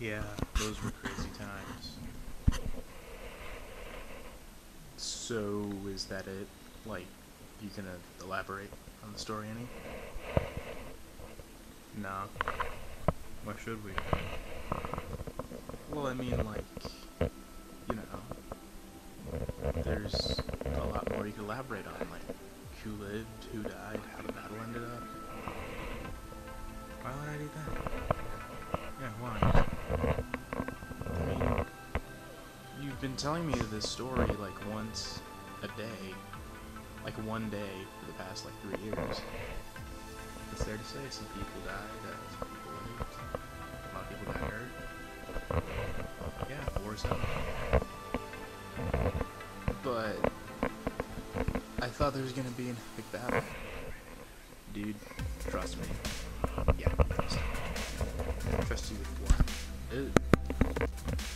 Yeah, those were crazy times. So, is that it? Like, you gonna elaborate on the story any? Nah. Why should we? Well, I mean, like, you know, there's a lot more you could elaborate on, like who lived, who died, how the battle ended up. Why would I do that? You've been telling me this story like once a day, like one day for the past like three years. It's fair to say some people died, uh, some people lived, a lot of people got hurt. Yeah, war's hell. But I thought there was gonna be an epic battle. Dude, trust me. Yeah, trust me. Trust you with what?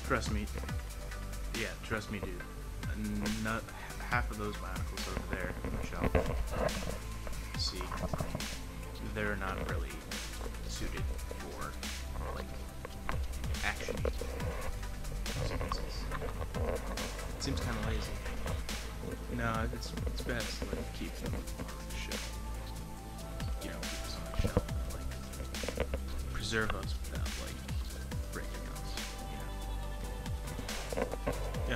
Trust me. Yeah, trust me, dude. Half of those Bionicles over there on the shelf. See, they're not really suited for like action. It seems kind of lazy. No, it's it's best to like keep them on the shelf. You know, keep us on the shelf like preserve us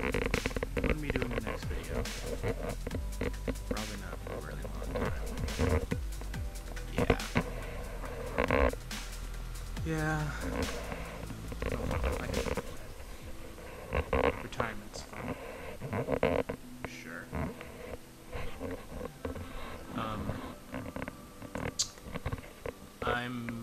What am I doing the next video? Probably not for a really long time. Yeah. Yeah. Oh, Retirement's. Sure. Um, I'm